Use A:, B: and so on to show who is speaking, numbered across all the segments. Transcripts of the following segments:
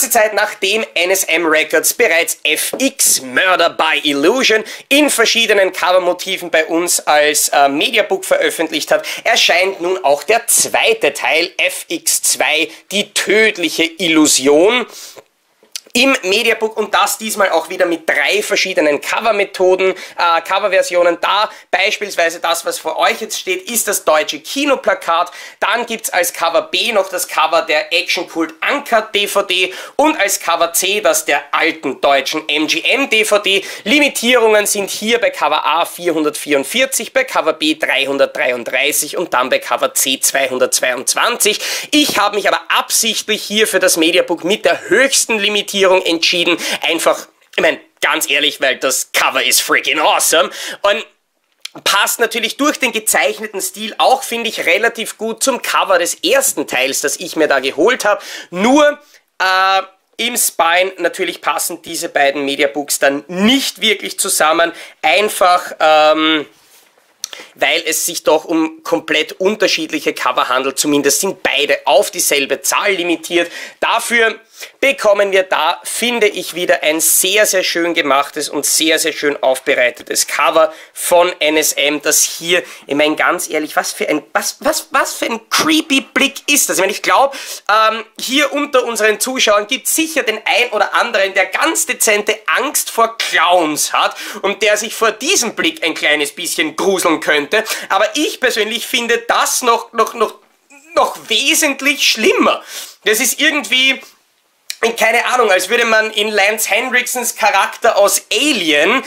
A: Kurze Zeit nachdem NSM Records bereits FX Murder by Illusion in verschiedenen Covermotiven bei uns als äh, Mediabook veröffentlicht hat, erscheint nun auch der zweite Teil FX2, die tödliche Illusion im Mediabook und das diesmal auch wieder mit drei verschiedenen Covermethoden, äh, Coverversionen. Da beispielsweise das, was vor euch jetzt steht, ist das deutsche Kinoplakat. Dann gibt's als Cover B noch das Cover der Action Cult Uncut DVD und als Cover C das der alten deutschen MGM DVD. Limitierungen sind hier bei Cover A 444, bei Cover B 333 und dann bei Cover C 222. Ich habe mich aber absichtlich hier für das Mediabook mit der höchsten Limitierung Regierung entschieden. Einfach, ich meine, ganz ehrlich, weil das Cover ist freaking awesome. Und passt natürlich durch den gezeichneten Stil auch, finde ich, relativ gut zum Cover des ersten Teils, das ich mir da geholt habe. Nur, äh, im Spine natürlich passen diese beiden Mediabooks dann nicht wirklich zusammen. Einfach, ähm, weil es sich doch um komplett unterschiedliche Cover handelt. Zumindest sind beide auf dieselbe Zahl limitiert. Dafür bekommen wir da, finde ich, wieder ein sehr, sehr schön gemachtes und sehr, sehr schön aufbereitetes Cover von NSM, das hier, ich meine, ganz ehrlich, was für ein, was, was, was für ein creepy Blick ist das? Ich meine, ich glaube, ähm, hier unter unseren Zuschauern gibt es sicher den ein oder anderen, der ganz dezente Angst vor Clowns hat und der sich vor diesem Blick ein kleines bisschen gruseln könnte. Aber ich persönlich finde das noch, noch, noch, noch wesentlich schlimmer. Das ist irgendwie, keine Ahnung, als würde man in Lance Henriksons Charakter aus Alien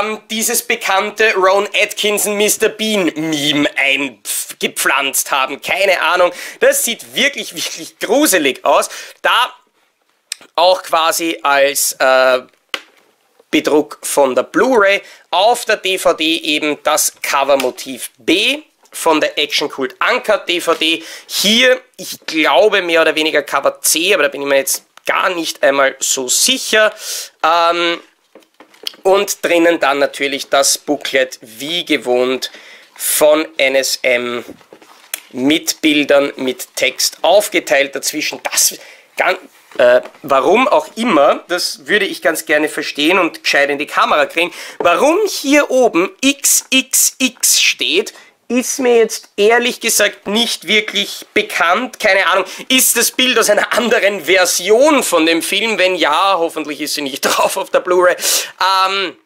A: ähm, dieses bekannte Ron Atkinson Mr. Bean Meme eingepflanzt haben. Keine Ahnung. Das sieht wirklich, wirklich gruselig aus. Da auch quasi als äh, Bedruck von der Blu-ray auf der DVD eben das Covermotiv B von der Action Cult Uncut DVD. Hier, ich glaube mehr oder weniger Cover C, aber da bin ich mir jetzt gar nicht einmal so sicher. Ähm, und drinnen dann natürlich das Booklet wie gewohnt von NSM mit Bildern, mit Text aufgeteilt dazwischen. Das ganz, äh, warum auch immer, das würde ich ganz gerne verstehen und gescheit in die Kamera kriegen, warum hier oben XXX steht, ist mir jetzt ehrlich gesagt nicht wirklich bekannt. Keine Ahnung, ist das Bild aus einer anderen Version von dem Film? Wenn ja, hoffentlich ist sie nicht drauf auf der Blu-ray. Ähm,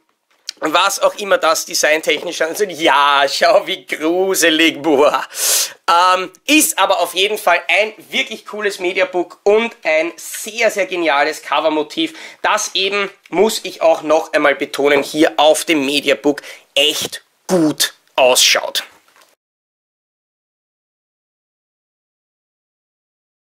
A: was auch immer das designtechnisch also ja, schau wie gruselig, boah. Ähm, ist aber auf jeden Fall ein wirklich cooles Mediabook und ein sehr, sehr geniales Covermotiv, das eben, muss ich auch noch einmal betonen, hier auf dem Mediabook echt gut ausschaut.